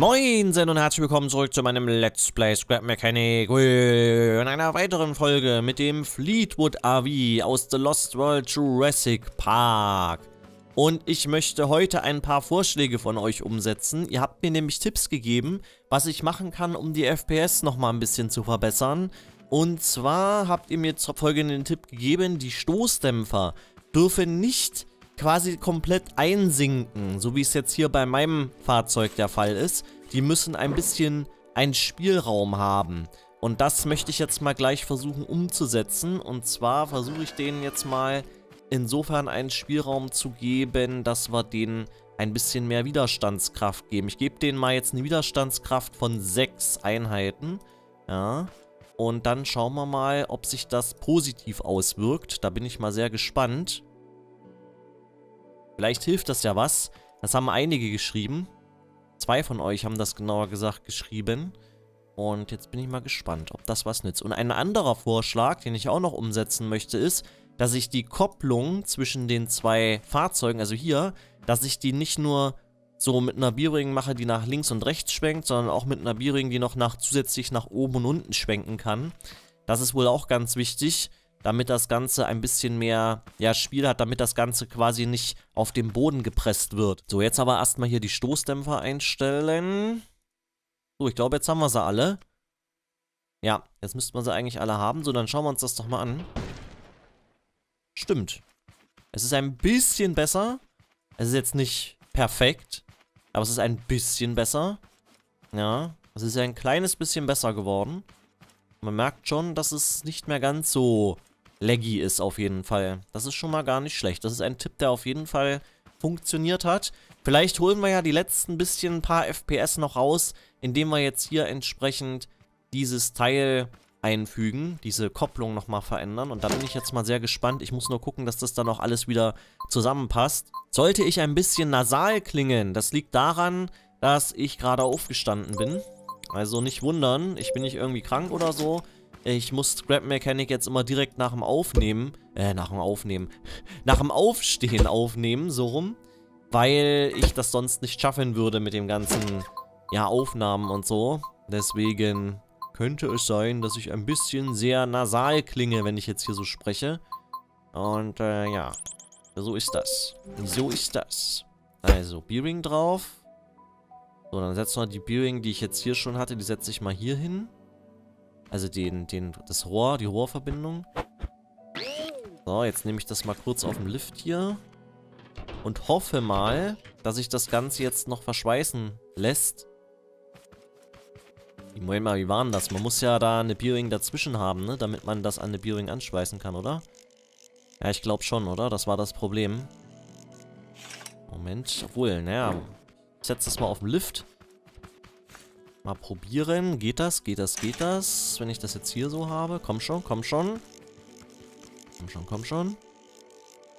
Moinsen und herzlich willkommen zurück zu meinem Let's Play Scrap Mechanic in einer weiteren Folge mit dem Fleetwood RV aus The Lost World Jurassic Park. Und ich möchte heute ein paar Vorschläge von euch umsetzen. Ihr habt mir nämlich Tipps gegeben, was ich machen kann, um die FPS nochmal ein bisschen zu verbessern. Und zwar habt ihr mir folgenden Tipp gegeben, die Stoßdämpfer dürfen nicht quasi komplett einsinken, so wie es jetzt hier bei meinem Fahrzeug der Fall ist. Die müssen ein bisschen einen Spielraum haben. Und das möchte ich jetzt mal gleich versuchen umzusetzen. Und zwar versuche ich denen jetzt mal insofern einen Spielraum zu geben, dass wir denen ein bisschen mehr Widerstandskraft geben. Ich gebe denen mal jetzt eine Widerstandskraft von 6 Einheiten. Ja. Und dann schauen wir mal, ob sich das positiv auswirkt. Da bin ich mal sehr gespannt. Vielleicht hilft das ja was. Das haben einige geschrieben. Zwei von euch haben das genauer gesagt geschrieben. Und jetzt bin ich mal gespannt, ob das was nützt. Und ein anderer Vorschlag, den ich auch noch umsetzen möchte, ist, dass ich die Kopplung zwischen den zwei Fahrzeugen, also hier, dass ich die nicht nur so mit einer B-Ring mache, die nach links und rechts schwenkt, sondern auch mit einer B-Ring, die noch nach, zusätzlich nach oben und unten schwenken kann. Das ist wohl auch ganz wichtig damit das Ganze ein bisschen mehr ja, Spiel hat, damit das Ganze quasi nicht auf dem Boden gepresst wird. So, jetzt aber erstmal hier die Stoßdämpfer einstellen. So, ich glaube, jetzt haben wir sie alle. Ja, jetzt müssten wir sie eigentlich alle haben. So, dann schauen wir uns das doch mal an. Stimmt. Es ist ein bisschen besser. Es ist jetzt nicht perfekt, aber es ist ein bisschen besser. Ja, es ist ein kleines bisschen besser geworden. Man merkt schon, dass es nicht mehr ganz so laggy ist auf jeden Fall. Das ist schon mal gar nicht schlecht. Das ist ein Tipp, der auf jeden Fall funktioniert hat. Vielleicht holen wir ja die letzten bisschen ein paar FPS noch raus, indem wir jetzt hier entsprechend dieses Teil einfügen, diese Kopplung nochmal verändern. Und da bin ich jetzt mal sehr gespannt. Ich muss nur gucken, dass das dann auch alles wieder zusammenpasst. Sollte ich ein bisschen nasal klingen, das liegt daran, dass ich gerade aufgestanden bin. Also nicht wundern, ich bin nicht irgendwie krank oder so. Ich muss Scrap Mechanic jetzt immer direkt nach dem Aufnehmen, äh, nach dem Aufnehmen, nach dem Aufstehen aufnehmen, so rum. Weil ich das sonst nicht schaffen würde mit dem ganzen, ja, Aufnahmen und so. Deswegen könnte es sein, dass ich ein bisschen sehr nasal klinge, wenn ich jetzt hier so spreche. Und, äh, ja. So ist das. So ist das. Also, B-Ring drauf. So, dann setzen wir die B-Ring, die ich jetzt hier schon hatte, die setze ich mal hier hin. Also den, den, das Rohr, die Rohrverbindung. So, jetzt nehme ich das mal kurz auf dem Lift hier. Und hoffe mal, dass sich das Ganze jetzt noch verschweißen lässt. Moment mal, wie war denn das? Man muss ja da eine Bearing dazwischen haben, ne? Damit man das an eine Bearing anschweißen kann, oder? Ja, ich glaube schon, oder? Das war das Problem. Moment, obwohl, naja. Ich setze das mal auf den Lift. Mal probieren. Geht das? Geht das? Geht das? Wenn ich das jetzt hier so habe. Komm schon, komm schon. Komm schon, komm schon.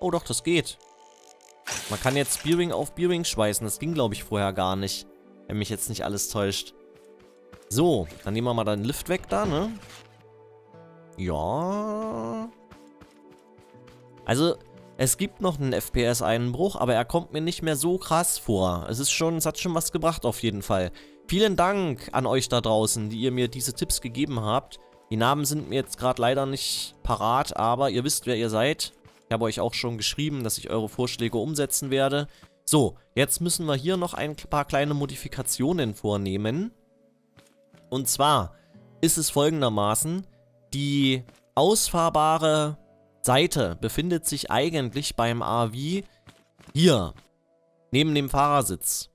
Oh doch, das geht. Man kann jetzt Bearing auf Bearing schweißen. Das ging, glaube ich, vorher gar nicht. Wenn mich jetzt nicht alles täuscht. So, dann nehmen wir mal den Lift weg da, ne? Ja. Also, es gibt noch einen FPS-Einbruch, aber er kommt mir nicht mehr so krass vor. Es ist schon, es hat schon was gebracht auf jeden Fall. Vielen Dank an euch da draußen, die ihr mir diese Tipps gegeben habt. Die Namen sind mir jetzt gerade leider nicht parat, aber ihr wisst, wer ihr seid. Ich habe euch auch schon geschrieben, dass ich eure Vorschläge umsetzen werde. So, jetzt müssen wir hier noch ein paar kleine Modifikationen vornehmen. Und zwar ist es folgendermaßen, die ausfahrbare Seite befindet sich eigentlich beim AV hier, neben dem Fahrersitz.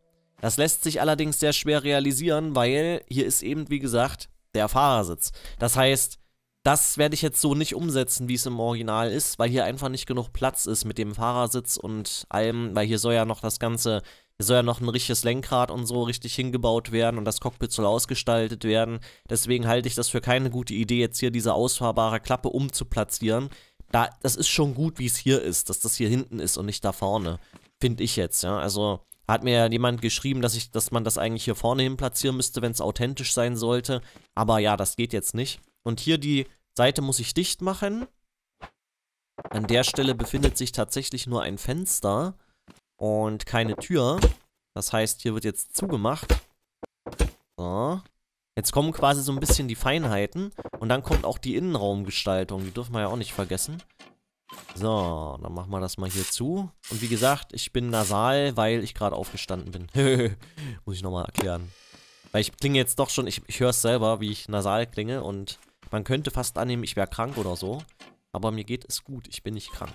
Das lässt sich allerdings sehr schwer realisieren, weil hier ist eben, wie gesagt, der Fahrersitz. Das heißt, das werde ich jetzt so nicht umsetzen, wie es im Original ist, weil hier einfach nicht genug Platz ist mit dem Fahrersitz und allem, weil hier soll ja noch das Ganze, hier soll ja noch ein richtiges Lenkrad und so richtig hingebaut werden und das Cockpit soll ausgestaltet werden. Deswegen halte ich das für keine gute Idee, jetzt hier diese ausfahrbare Klappe umzuplatzieren. Da, das ist schon gut, wie es hier ist, dass das hier hinten ist und nicht da vorne. Finde ich jetzt, ja. Also, hat mir jemand geschrieben, dass, ich, dass man das eigentlich hier vorne hin platzieren müsste, wenn es authentisch sein sollte. Aber ja, das geht jetzt nicht. Und hier die Seite muss ich dicht machen. An der Stelle befindet sich tatsächlich nur ein Fenster und keine Tür. Das heißt, hier wird jetzt zugemacht. So. Jetzt kommen quasi so ein bisschen die Feinheiten. Und dann kommt auch die Innenraumgestaltung. Die dürfen wir ja auch nicht vergessen. So, dann machen wir das mal hier zu. Und wie gesagt, ich bin nasal, weil ich gerade aufgestanden bin. Muss ich nochmal erklären. Weil ich klinge jetzt doch schon, ich, ich höre es selber, wie ich nasal klinge. Und man könnte fast annehmen, ich wäre krank oder so. Aber mir geht es gut, ich bin nicht krank.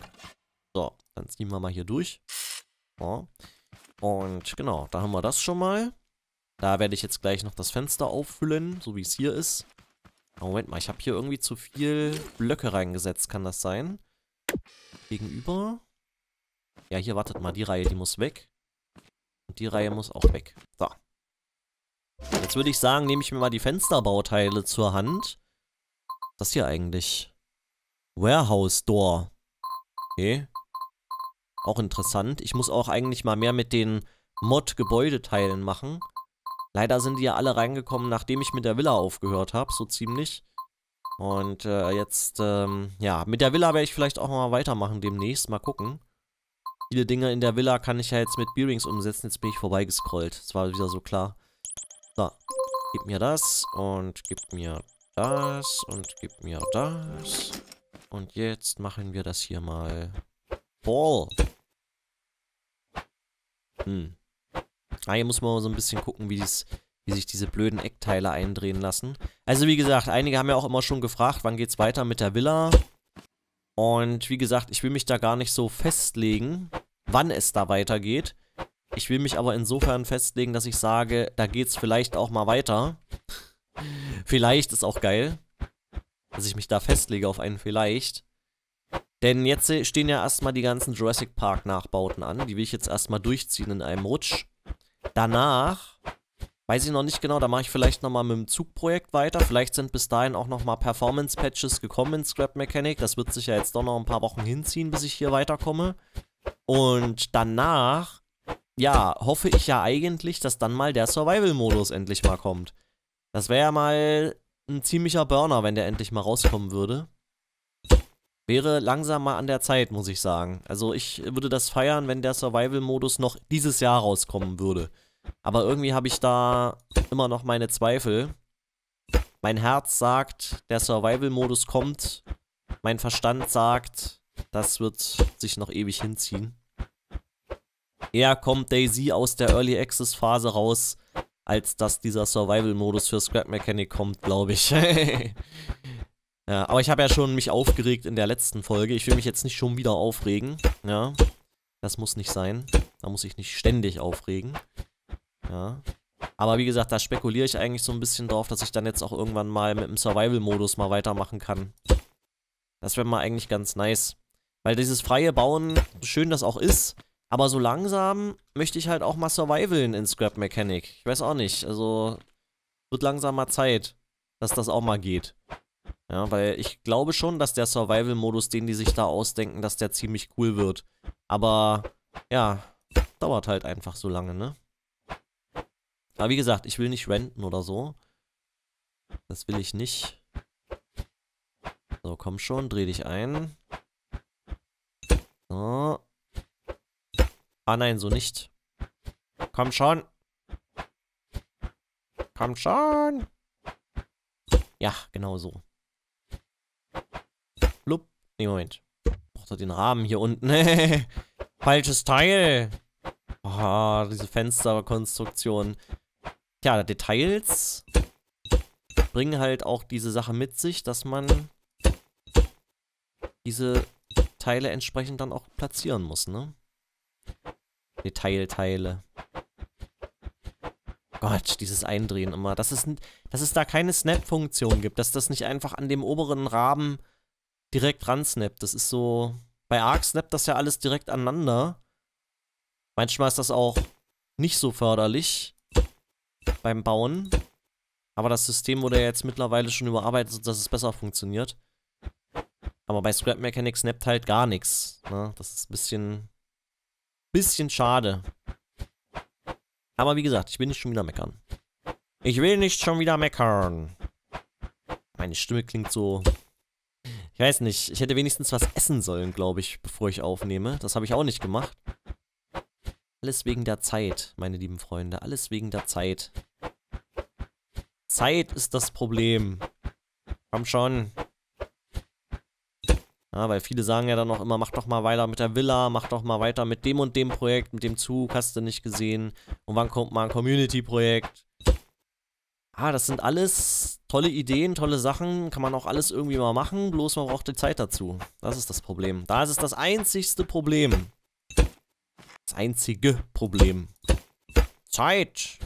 So, dann ziehen wir mal hier durch. So. Und genau, da haben wir das schon mal. Da werde ich jetzt gleich noch das Fenster auffüllen, so wie es hier ist. Moment mal, ich habe hier irgendwie zu viel Blöcke reingesetzt, kann das sein? Gegenüber. Ja, hier wartet mal, die Reihe, die muss weg. Und die Reihe muss auch weg. So. Jetzt würde ich sagen, nehme ich mir mal die Fensterbauteile zur Hand. Was ist das hier eigentlich? Warehouse Door. Okay. Auch interessant. Ich muss auch eigentlich mal mehr mit den Mod-Gebäudeteilen machen. Leider sind die ja alle reingekommen, nachdem ich mit der Villa aufgehört habe, so ziemlich. Und äh, jetzt, ähm, ja, mit der Villa werde ich vielleicht auch mal weitermachen demnächst. Mal gucken. Viele Dinge in der Villa kann ich ja jetzt mit Bearings umsetzen. Jetzt bin ich vorbeigescrollt. Das war wieder so klar. So, gib mir das und gib mir das und gib mir das. Und jetzt machen wir das hier mal. Ball. Hm. Ah, hier muss man mal so ein bisschen gucken, wie, dies, wie sich diese blöden Eckteile eindrehen lassen. Also wie gesagt, einige haben ja auch immer schon gefragt, wann geht's weiter mit der Villa. Und wie gesagt, ich will mich da gar nicht so festlegen, wann es da weitergeht. Ich will mich aber insofern festlegen, dass ich sage, da geht's vielleicht auch mal weiter. vielleicht ist auch geil, dass ich mich da festlege auf einen vielleicht. Denn jetzt stehen ja erstmal die ganzen Jurassic Park Nachbauten an. Die will ich jetzt erstmal durchziehen in einem Rutsch. Danach, weiß ich noch nicht genau, da mache ich vielleicht nochmal mit dem Zugprojekt weiter. Vielleicht sind bis dahin auch nochmal Performance-Patches gekommen in Scrap Mechanic. Das wird sich ja jetzt doch noch ein paar Wochen hinziehen, bis ich hier weiterkomme. Und danach, ja, hoffe ich ja eigentlich, dass dann mal der Survival-Modus endlich mal kommt. Das wäre ja mal ein ziemlicher Burner, wenn der endlich mal rauskommen würde. Wäre langsam mal an der Zeit, muss ich sagen. Also ich würde das feiern, wenn der Survival-Modus noch dieses Jahr rauskommen würde. Aber irgendwie habe ich da immer noch meine Zweifel. Mein Herz sagt, der Survival-Modus kommt. Mein Verstand sagt, das wird sich noch ewig hinziehen. Eher kommt Daisy aus der Early Access Phase raus, als dass dieser Survival-Modus für Scrap Mechanic kommt, glaube ich. Ja, aber ich habe ja schon mich aufgeregt in der letzten Folge. Ich will mich jetzt nicht schon wieder aufregen. Ja, das muss nicht sein. Da muss ich nicht ständig aufregen. Ja. Aber wie gesagt, da spekuliere ich eigentlich so ein bisschen drauf, dass ich dann jetzt auch irgendwann mal mit dem Survival-Modus mal weitermachen kann. Das wäre mal eigentlich ganz nice. Weil dieses freie Bauen, schön das auch ist, aber so langsam möchte ich halt auch mal survivalen in Scrap Mechanic. Ich weiß auch nicht, also wird langsam mal Zeit, dass das auch mal geht. Ja, weil ich glaube schon, dass der Survival-Modus, den die sich da ausdenken, dass der ziemlich cool wird. Aber, ja, dauert halt einfach so lange, ne? Aber wie gesagt, ich will nicht renten oder so. Das will ich nicht. So, komm schon, dreh dich ein. So. Ah nein, so nicht. Komm schon. Komm schon. Ja, genau so. Nee, Moment. Braucht er den Rahmen hier unten? Falsches Teil. Oh, diese Fensterkonstruktion. Tja, Details bringen halt auch diese Sache mit sich, dass man diese Teile entsprechend dann auch platzieren muss, ne? Detailteile. Gott, dieses Eindrehen immer. Dass es, dass es da keine Snap-Funktion gibt, dass das nicht einfach an dem oberen Rahmen direkt ran snappt. Das ist so. Bei Arc snappt das ja alles direkt aneinander. Manchmal ist das auch nicht so förderlich beim Bauen. Aber das System wurde ja jetzt mittlerweile schon überarbeitet, dass es besser funktioniert. Aber bei Scrap Mechanic snappt halt gar nichts. Ne? Das ist ein bisschen, bisschen schade. Aber wie gesagt, ich will nicht schon wieder meckern. Ich will nicht schon wieder meckern. Meine Stimme klingt so ich weiß nicht, ich hätte wenigstens was essen sollen, glaube ich, bevor ich aufnehme. Das habe ich auch nicht gemacht. Alles wegen der Zeit, meine lieben Freunde. Alles wegen der Zeit. Zeit ist das Problem. Komm schon. Ja, weil viele sagen ja dann auch immer, mach doch mal weiter mit der Villa, mach doch mal weiter mit dem und dem Projekt, mit dem Zug, hast du nicht gesehen. Und wann kommt mal ein Community-Projekt? Ah, das sind alles tolle Ideen, tolle Sachen, kann man auch alles irgendwie mal machen, bloß man braucht die Zeit dazu. Das ist das Problem. Da ist es das einzigste Problem. Das einzige Problem. Zeit.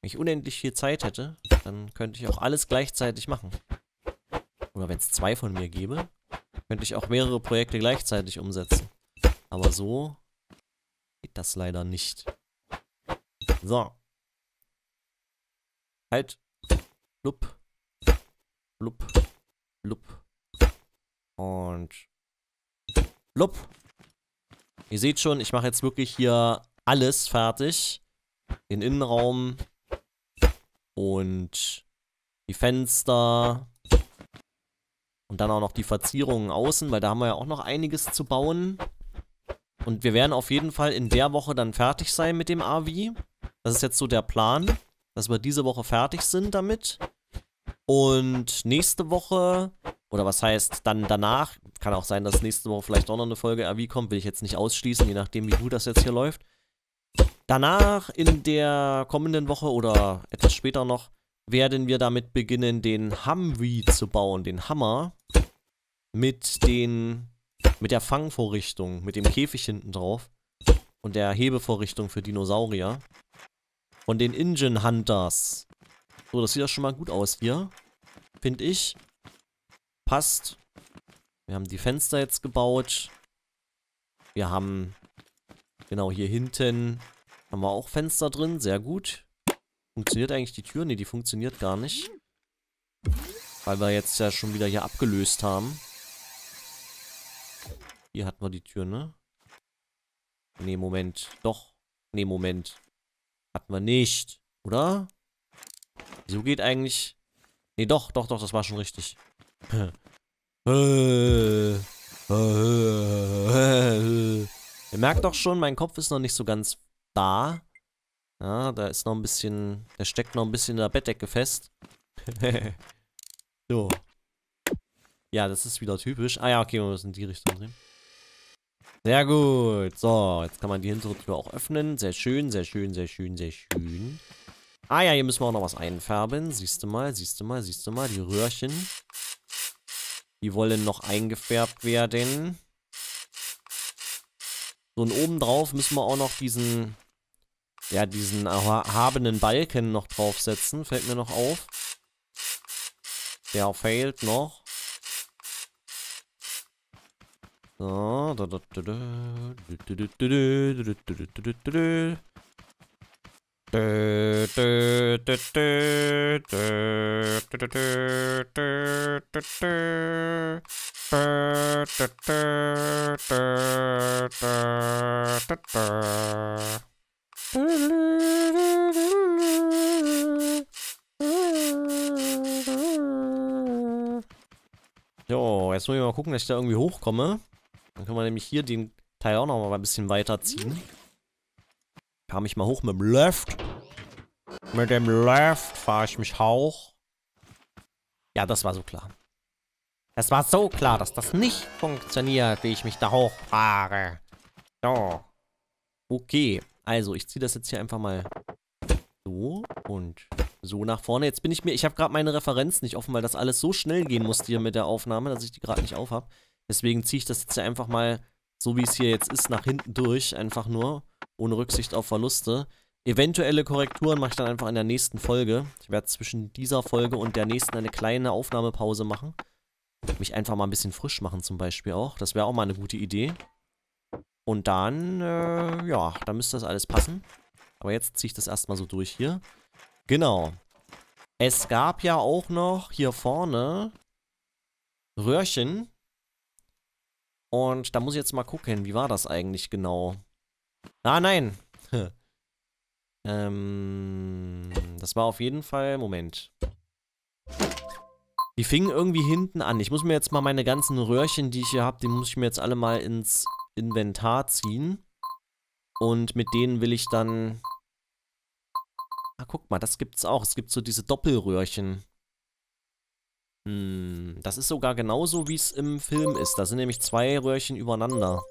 Wenn ich unendlich viel Zeit hätte, dann könnte ich auch alles gleichzeitig machen. Oder wenn es zwei von mir gäbe, könnte ich auch mehrere Projekte gleichzeitig umsetzen. Aber so geht das leider nicht. So. Halt. Lup. Lup. Lup. Und. Lup. Ihr seht schon, ich mache jetzt wirklich hier alles fertig. Den Innenraum. Und die Fenster. Und dann auch noch die Verzierungen außen, weil da haben wir ja auch noch einiges zu bauen. Und wir werden auf jeden Fall in der Woche dann fertig sein mit dem RV. Das ist jetzt so der Plan, dass wir diese Woche fertig sind damit. Und nächste Woche, oder was heißt dann danach, kann auch sein, dass nächste Woche vielleicht auch noch eine Folge RV kommt, will ich jetzt nicht ausschließen, je nachdem wie gut das jetzt hier läuft. Danach in der kommenden Woche oder etwas später noch werden wir damit beginnen, den Humvee zu bauen, den Hammer mit den mit der Fangvorrichtung, mit dem Käfig hinten drauf und der Hebevorrichtung für Dinosaurier von den Engine Hunters. So, das sieht ja schon mal gut aus hier, finde ich. Passt. Wir haben die Fenster jetzt gebaut. Wir haben genau hier hinten haben wir auch Fenster drin, sehr gut. Funktioniert eigentlich die Tür? Ne, die funktioniert gar nicht. Weil wir jetzt ja schon wieder hier abgelöst haben. Hier hatten wir die Tür, ne? Ne, Moment. Doch. Ne, Moment. Hatten wir nicht. Oder? Wieso geht eigentlich... Ne, doch, doch, doch, das war schon richtig. Ihr merkt doch schon, mein Kopf ist noch nicht so ganz da. Ja, da ist noch ein bisschen, der steckt noch ein bisschen in der Bettdecke fest. so. Ja, das ist wieder typisch. Ah ja, okay, wir müssen in die Richtung drehen. Sehr gut. So, jetzt kann man die hintere Tür auch öffnen. Sehr schön, sehr schön, sehr schön, sehr schön. Ah ja, hier müssen wir auch noch was einfärben. Siehst du mal, siehst du mal, siehst du mal. Die Röhrchen. Die wollen noch eingefärbt werden. So, und obendrauf müssen wir auch noch diesen ja, diesen erhabenen Balken noch draufsetzen. Fällt mir noch auf. Der fehlt noch. So. Jo, jetzt muss ich mal gucken, dass ich da irgendwie hochkomme. Dann können wir nämlich hier den Teil auch noch mal ein bisschen weiterziehen. Kam ich mal hoch mit dem Left. Mit dem Left fahre ich mich hoch. Ja, das war so klar. Es war so klar, dass das nicht funktioniert, wie ich mich da hochfahre. So. Okay. Also, ich ziehe das jetzt hier einfach mal so und so nach vorne. Jetzt bin ich mir, ich habe gerade meine Referenz nicht offen, weil das alles so schnell gehen musste hier mit der Aufnahme, dass ich die gerade nicht auf habe. Deswegen ziehe ich das jetzt hier einfach mal, so wie es hier jetzt ist, nach hinten durch. Einfach nur, ohne Rücksicht auf Verluste. Eventuelle Korrekturen mache ich dann einfach in der nächsten Folge. Ich werde zwischen dieser Folge und der nächsten eine kleine Aufnahmepause machen. Mich einfach mal ein bisschen frisch machen zum Beispiel auch. Das wäre auch mal eine gute Idee. Und dann, äh, ja, da müsste das alles passen. Aber jetzt ziehe ich das erstmal so durch hier. Genau. Es gab ja auch noch hier vorne Röhrchen. Und da muss ich jetzt mal gucken, wie war das eigentlich genau? Ah, nein. ähm, das war auf jeden Fall, Moment. Die fingen irgendwie hinten an. Ich muss mir jetzt mal meine ganzen Röhrchen, die ich hier habe, die muss ich mir jetzt alle mal ins Inventar ziehen. Und mit denen will ich dann Ah, guck mal, das gibt's auch. Es gibt so diese Doppelröhrchen. Hm, das ist sogar genauso, wie es im Film ist. Da sind nämlich zwei Röhrchen übereinander.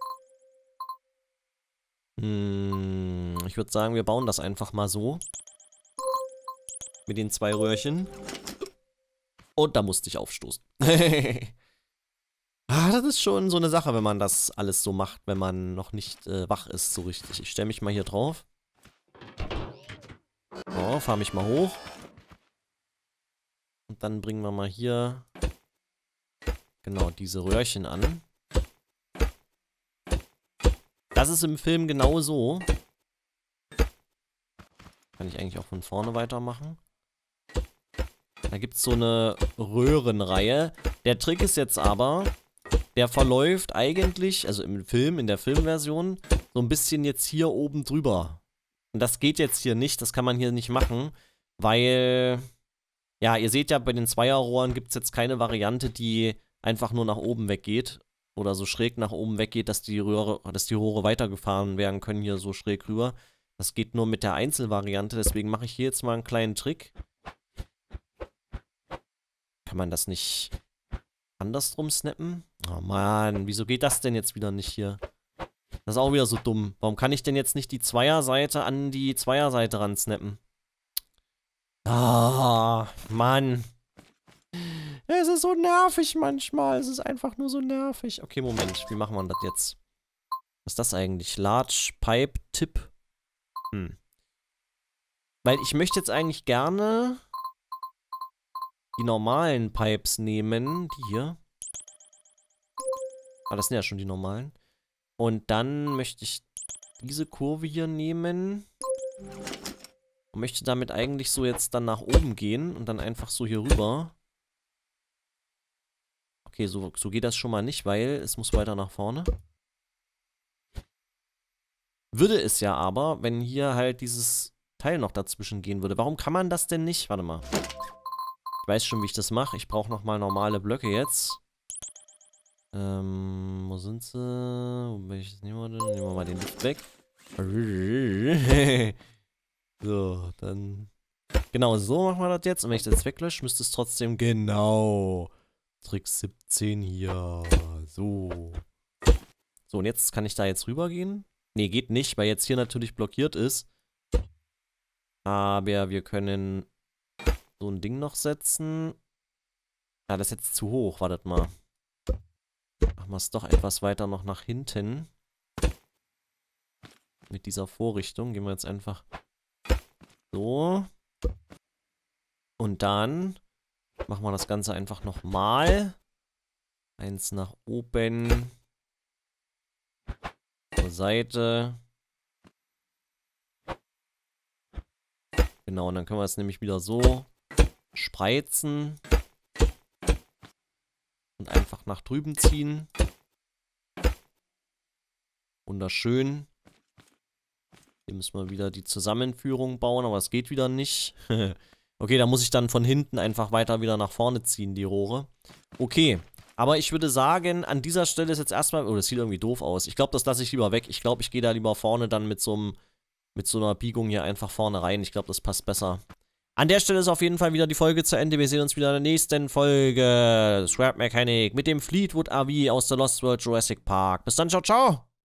Hm, ich würde sagen, wir bauen das einfach mal so. Mit den zwei Röhrchen. Und da musste ich aufstoßen. das ist schon so eine Sache, wenn man das alles so macht, wenn man noch nicht äh, wach ist so richtig. Ich stelle mich mal hier drauf. So, fahr mich mal hoch. Und dann bringen wir mal hier genau diese Röhrchen an. Das ist im Film genau so. Kann ich eigentlich auch von vorne weitermachen. Da gibt es so eine Röhrenreihe. Der Trick ist jetzt aber, der verläuft eigentlich, also im Film, in der Filmversion, so ein bisschen jetzt hier oben drüber. Und das geht jetzt hier nicht, das kann man hier nicht machen, weil, ja, ihr seht ja, bei den Zweierrohren gibt es jetzt keine Variante, die einfach nur nach oben weggeht oder so schräg nach oben weggeht, dass die Röhre, dass die Rohre weitergefahren werden können hier so schräg rüber. Das geht nur mit der Einzelvariante, deswegen mache ich hier jetzt mal einen kleinen Trick. Kann man das nicht andersrum snappen? Oh Mann, wieso geht das denn jetzt wieder nicht hier? Das ist auch wieder so dumm. Warum kann ich denn jetzt nicht die Zweierseite an die Zweierseite ran snappen? Ah, Mann. Es ist so nervig manchmal. Es ist einfach nur so nervig. Okay, Moment. Wie machen wir das jetzt? Was ist das eigentlich? Large Pipe Tip? Hm. Weil ich möchte jetzt eigentlich gerne die normalen Pipes nehmen. Die hier. Ah, das sind ja schon die normalen. Und dann möchte ich diese Kurve hier nehmen. Und möchte damit eigentlich so jetzt dann nach oben gehen und dann einfach so hier rüber. Okay, so, so geht das schon mal nicht, weil es muss weiter nach vorne. Würde es ja aber, wenn hier halt dieses Teil noch dazwischen gehen würde. Warum kann man das denn nicht? Warte mal. Ich weiß schon, wie ich das mache. Ich brauche nochmal normale Blöcke jetzt. Ähm, wo sind sie? Wo bin ich jetzt nehmen wir Nehmen wir mal den Lift weg. so, dann... Genau, so machen wir das jetzt. Und wenn ich das weglösche, müsste es trotzdem genau... Trick 17 hier. So. So, und jetzt kann ich da jetzt rübergehen. Ne, geht nicht, weil jetzt hier natürlich blockiert ist. Aber wir können so ein Ding noch setzen. Ja, das ist jetzt zu hoch. Wartet mal. Machen wir es doch etwas weiter noch nach hinten. Mit dieser Vorrichtung gehen wir jetzt einfach so. Und dann machen wir das Ganze einfach nochmal. Eins nach oben. Zur Seite. Genau, und dann können wir es nämlich wieder so spreizen und einfach nach drüben ziehen. Wunderschön. Hier müssen wir wieder die Zusammenführung bauen, aber es geht wieder nicht. okay, da muss ich dann von hinten einfach weiter wieder nach vorne ziehen, die Rohre. Okay, aber ich würde sagen, an dieser Stelle ist jetzt erstmal... Oh, das sieht irgendwie doof aus. Ich glaube, das lasse ich lieber weg. Ich glaube, ich gehe da lieber vorne dann mit so. Mit so einer Biegung hier einfach vorne rein. Ich glaube, das passt besser. An der Stelle ist auf jeden Fall wieder die Folge zu Ende. Wir sehen uns wieder in der nächsten Folge Scrap Mechanic mit dem Fleetwood AV aus der Lost World Jurassic Park. Bis dann, ciao, ciao!